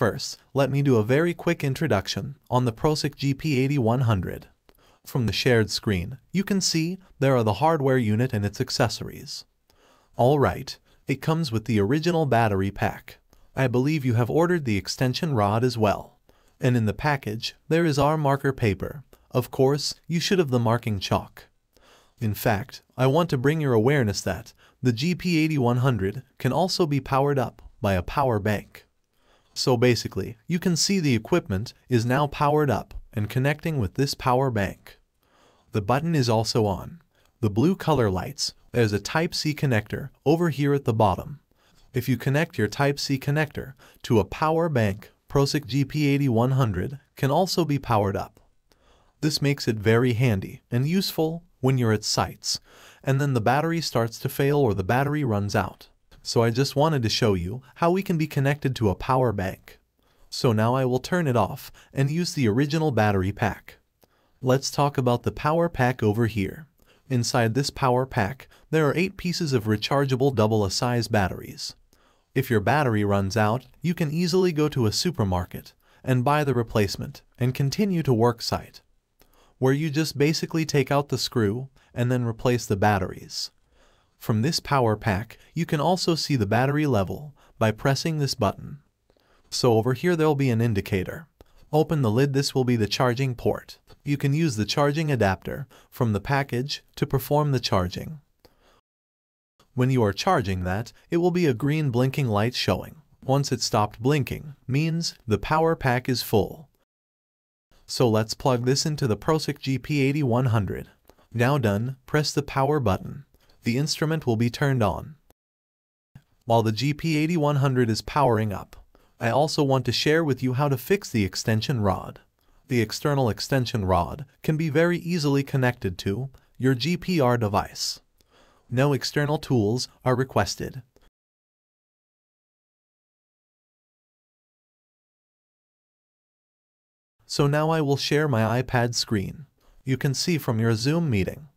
First, let me do a very quick introduction on the Proceq GP8100. From the shared screen, you can see there are the hardware unit and its accessories. Alright, it comes with the original battery pack. I believe you have ordered the extension rod as well. And in the package, there is our marker paper. Of course, you should have the marking chalk. In fact, I want to bring your awareness that the GP8100 can also be powered up by a power bank. So basically, you can see the equipment is now powered up and connecting with this power bank. The button is also on. The blue color lights, there's a Type-C connector over here at the bottom. If you connect your Type-C connector to a power bank, Proceq GP8100 can also be powered up. This makes it very handy and useful when you're at sites, and then the battery starts to fail or the battery runs out. So I just wanted to show you how we can be connected to a power bank. So now I will turn it off and use the original battery pack. Let's talk about the power pack over here. Inside this power pack, there are 8 pieces of rechargeable double-A-size batteries. If your battery runs out, you can easily go to a supermarket and buy the replacement and continue to work site, where you just basically take out the screw and then replace the batteries. From this power pack, you can also see the battery level by pressing this button. So over here there'll be an indicator. Open the lid this will be the charging port. You can use the charging adapter from the package to perform the charging. When you are charging that, it will be a green blinking light showing. Once it stopped blinking, means the power pack is full. So let's plug this into the Proceq GP8100. Now done, press the power button the instrument will be turned on. While the GP8100 is powering up, I also want to share with you how to fix the extension rod. The external extension rod can be very easily connected to your GPR device. No external tools are requested. So now I will share my iPad screen. You can see from your Zoom meeting